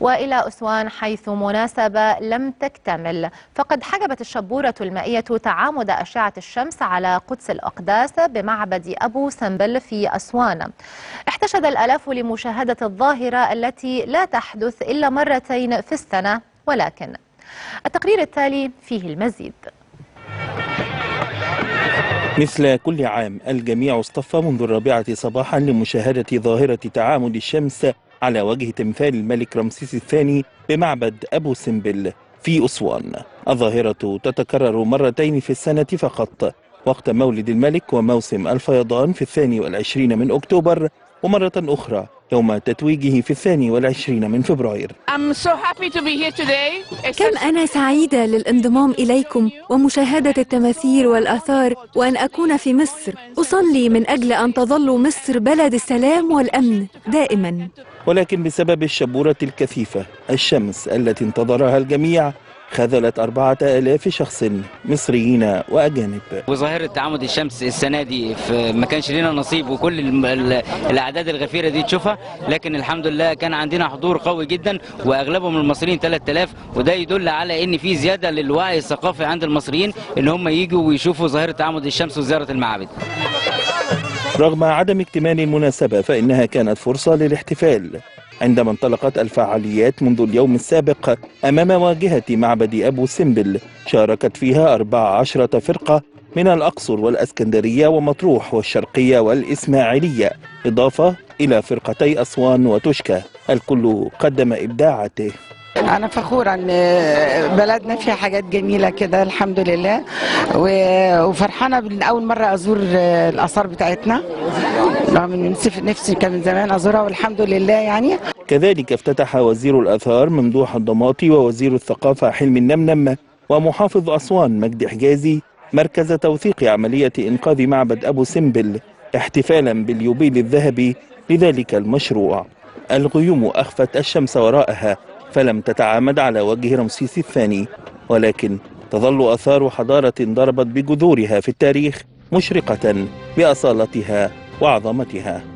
وإلى أسوان حيث مناسبة لم تكتمل. فقد حجبت الشبورة المائية تعامد أشعة الشمس على قدس الأقداس بمعبد أبو سمبل في أسوان. احتشد الألاف لمشاهدة الظاهرة التي لا تحدث إلا مرتين في السنة ولكن التقرير التالي فيه المزيد. مثل كل عام الجميع اصطف منذ الرابعة صباحا لمشاهدة ظاهرة تعامد الشمس على وجه تمثال الملك رمسيس الثاني بمعبد أبو سمبل في أسوان. الظاهرة تتكرر مرتين في السنة فقط وقت مولد الملك وموسم الفيضان في الثاني والعشرين من أكتوبر ومرة أخرى يوم تتويجه في الثاني والعشرين من فبراير. كم أنا سعيدة للانضمام إليكم ومشاهدة التماثيل والآثار وأن أكون في مصر. أصلي من أجل أن تظل مصر بلد السلام والأمن دائما. ولكن بسبب الشبورة الكثيفة الشمس التي انتظرها الجميع خذلت أربعة آلاف شخص مصريين وأجانب. وظاهرة تعامد الشمس السنة دي في ما كانش لنا نصيب وكل ال- ال- الأعداد الغفيرة دي تشوفها لكن الحمد لله كان عندنا حضور قوي جدا وأغلبهم المصريين 3000 وده يدل على إن في زيادة للوعي الثقافي عند المصريين إن هم يجوا ويشوفوا ظاهرة تعامد الشمس وزيارة المعابد. رغم عدم اكتمال المناسبة فإنها كانت فرصة للاحتفال. عندما انطلقت الفعاليات منذ اليوم السابق أمام واجهة معبد أبو سمبل شاركت فيها 14 فرقة من الأقصر والأسكندرية ومطروح والشرقية والإسماعيلية إضافة إلى فرقتي أسوان وتشكى الكل قدم إبداعاته. أنا فخورة إن بلدنا فيها حاجات جميلة كده الحمد لله. وفرحانة أول مرة أزور الآثار بتاعتنا. رغم إن نفسي كان من زمان أزورها والحمد لله يعني. كذلك افتتح وزير الآثار ممدوح الضماطي ووزير الثقافة حلمي النمنم ومحافظ أسوان مجدي حجازي مركز توثيق عملية إنقاذ معبد أبو سمبل احتفالا باليوبيل الذهبي لذلك المشروع. الغيوم أخفت الشمس وراءها فلم تتعامد على وجه رمسيس الثاني ولكن تظل أثار حضارة ضربت بجذورها في التاريخ مشرقة بأصالتها وعظمتها.